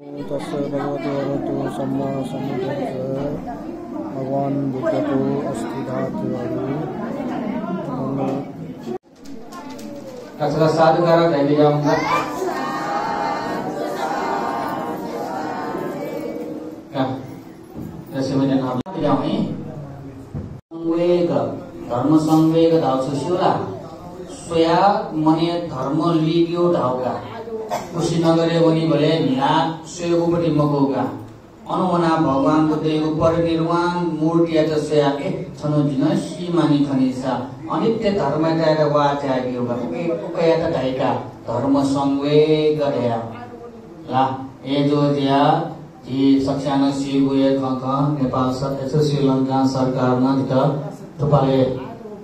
तस् भगवते अरतु सम्मा समुदस् भगवान् भुक्ततो अस्ति धातु कचरा साधुकारा तैली जाऊँगा क्या जैसे मैंने नाम जाऊँगी संवेग धर्म संवेग धाव सुशीला स्वया मने धर्म लीगियो धावगा। खुसी नगरे पनि भले निला सोयोपट्टि मगौगा। अनुमना भगवानको देव परिनिर्वाण मूर्ति त सोया ए छनो जिन सीमानी खनिसा अनित्य धर्म त्याग वा त्याग्यो उके उकया त ढाइका। धर्म संवेग दया ला ए जो दिया जी सक्षान सिबुए खख नेपाल सर यसो श्रीलङ्का सरकारमा त तुपाले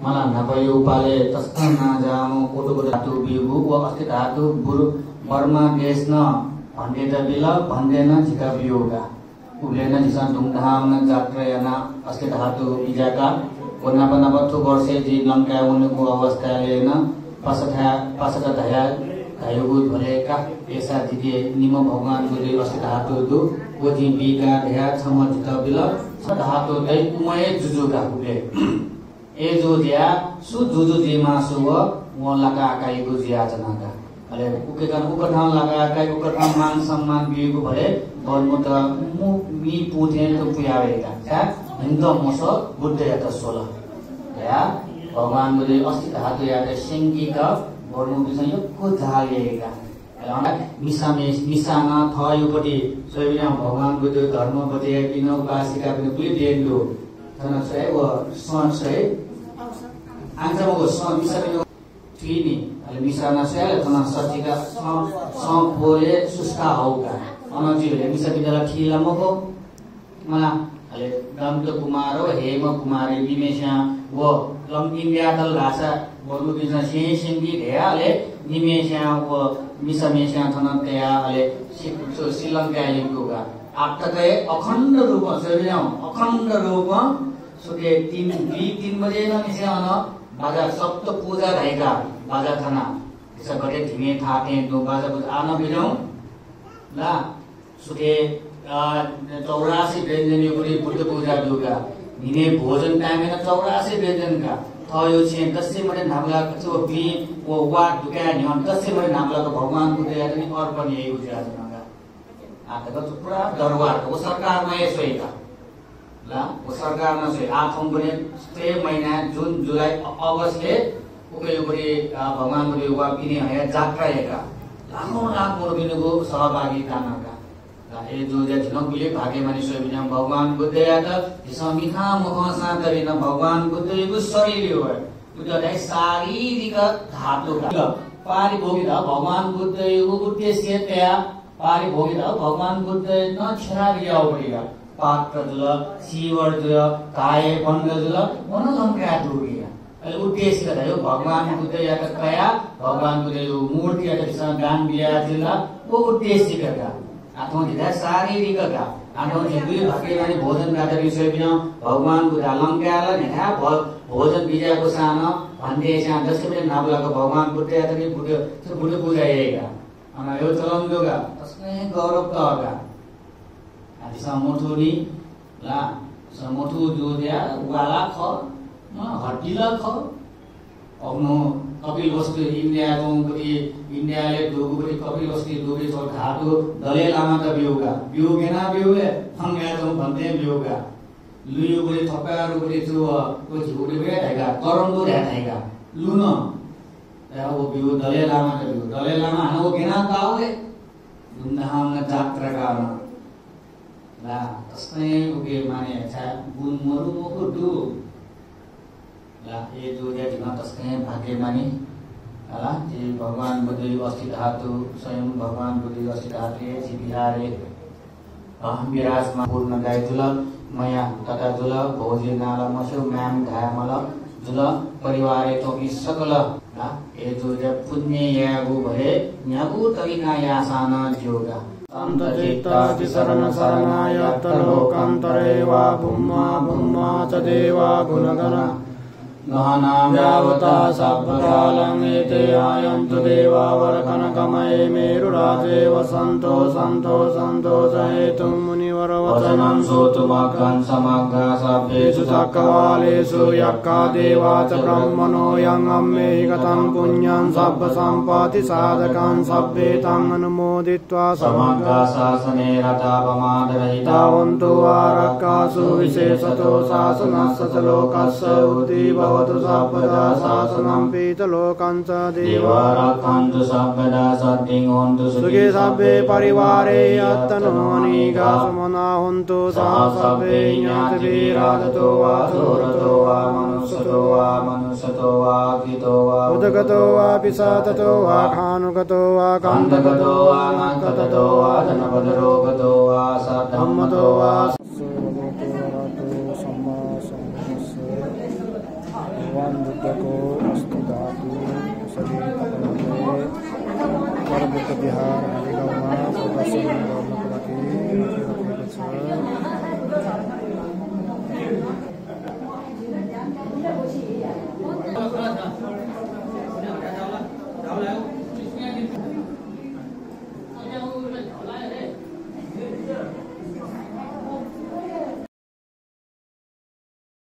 मला नभए उपाले तस्ता नजामो कोटोको धातु बिगु व अस्ति धातु बुरु बर्मा देश न भन्डे त बिल भन्डेन झिका बियोगा उब्लेन झिसा धुमधाम न जात्रा अस्ति धातु पना बत्थु वर्षे जी लङ्का उनको अवस्थाले न पसथा पसथ धया धायुगु भलेका एसा दिदे निम भगवान गुले अस्ति धातु दु वदि बिगा धया छम झिक बिल धातु दै उमय जुजुगा हुले ए जो दिया सु जुजु जी मासु व व लगा आकाई गु जिया जनागा अले उके kan उके ठाउँ लगा आकाई उके ठाउँ मान सम्मान बिगु भले बन्मु त मु मि पुथे त पुयावेका छा हिन्द मस बुद्ध या त सोल। या भगवान गुले अस्ति धातु या त सिङ्गिक बन्मु बिस यक्को झालिएका मिसामे मिसामा थयोपट्टि सोइबिना भगवान बुद्ध धर्म बते बिन उपासिका पनि पुलि देन्दो थन छै व छै आंजामको स मिसामे अहिले मिसाना छै थन सचिका स पोले सुस्का थिला मको। मला अहिले दन्त कुमार हेम कुमारी निमेशा व लम इन्डिया तल भाषा बोल्नु बिच से सिङ्गी धेयाले निमेशा व मिसा मेशा थन त्या अखण्ड सबिनाउ अखण्ड रूपमा सुके तिन दुई तिन बजे न मिसाउन। बाजा सप्त पूजा रहेका बाजा थाना त्यसो गरे धिमे थाटे दो बाजा पूजा आन बिलौ ला सुके चौरासी व्यञ्जन युगुली बुद्ध पूजा दुर्गा। हिने भोजन टाइमेन चौरासी व्यञ्जनका। थयो छे दसैँ मटे नामला कचो बी वो वाट दुका निहन। दसैँ मटे नामला तो भगवान दया पनि अर्पण यही गुजरात नगा आता तो पुरा दरबार वो सरकार में सोएगा ला वो सरकार में सोए आठौँ पनि ते महिना जुन जुलाई अगस्तले उके युगुली भगवान को युवा पिने हया जात्रा हेका लामो लामो बिनुको सहभागिता नगा ए जो जे झिनक बिले भागे मानि सोइ बिना भगवान बुद्ध या त झिसा मिठा मुख बिना भगवान बुद्ध यो शरीर हो। बुद्ध दाइ शारीरिक धातु का पारिभोगित भगवान बुद्ध यो उद्देश्य त्या पारिभोगित भगवान बुद्ध न छरा पड़ेगा पात्र शिवर जुल काय बन्द जुल मनोलङ्का दुर्गिया अहिले उद्देश्य त यो भगवान बुद्ध या त भगवान बुद्ध मूर्ति या त गान बिया जिल्ला वो उद्देश्य का आठौँ धिरा शारीरिक भाके माने भोजन गाता विषय बिना भगवान भोजन सा जसले गौरव त સમોઠોની સમોઠું જોધ્યા વાલા ખમાં હટ્ટીલા ખ અગ્નો કપિલ વસ્તુ ઇન્ડિયાનો ગરી ઇન્ડિયાલે દોગુરી કપિલ વસ્તુ દોગરી છો ઘાટો દલે લામા તા બિયોગા બિયોગે ના બિયોગે ફંગ્યા તો ભંતે બિયોગા लुयो गरे थपेर गरे त्यो को झिउडे गरे ढाइगा करम्बो ढ्या ढाइगा लुन ओ बिउ दले लामा बिउ दले लामा हानो गेना काउले धुमधाम जात्रा कारण la tasne uge mane acha bun moru moku du la ye jo ya dima tasne bhage mane la ye bhagwan bodhi asti dhatu स्वयं भगवान बुद्धि asti dhatu ye jibihare अहम विराजमा पूर्ण गाय जुल मया तथा जुल भोजे नाल मसो म्याम घायमल जुल परिवारे तोकी सकल ला ये जो जब पुण्य यागु भए न्यागु तगिना यासाना जोगा कान्तचैतादिशरणशरणायत्तलोकान्तरे वा भुम्मा भुम्मा च देवा गुणगण गानाव्यावता सप्रकालङ्गेते मेरुराजे वसन्तो सन्तो सन्तो सहेतुं වරවචනං සෝතුමක්ඛං සමග්ගා සබ්බේසු සක්කවාලේසු යක්ඛා දේවාච බ්‍රහ්මනෝ යං අම්මේ ගතං පුඤ්ඤං සබ්බ සම්පාති සාධකං සබ්බේ තං අනුමෝදිත්වා සමග්ගා ශාසනේ රතාපමාද රහිතා වന്തു ආරක්කාසු විශේෂතෝ ශාසනස්ස ලෝකස්ස උදී භවතු සබ්බදා ශාසනං පීත ලෝකං ස දේවාරක්ඛන්තු සබ්බදා සද්දින් හොන්තු සුඛේ සබ්බේ පරිවාරේ අත්තනෝ අනීගා සමන් な本当さサペイニャテビラダとはゾーとはマヌサとはマヌサとはキとはウダカとはピサタとはカヌカとはカンタカとはナンカタとはダナバダロカとはサタンマとはソらとコらとサンマサンマスワンブタコアストダークサビタカナテワルブらビハラリ